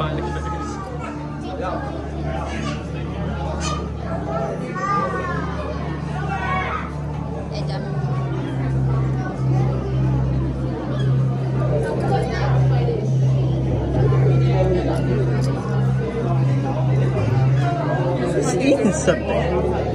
smiling. He's eating something.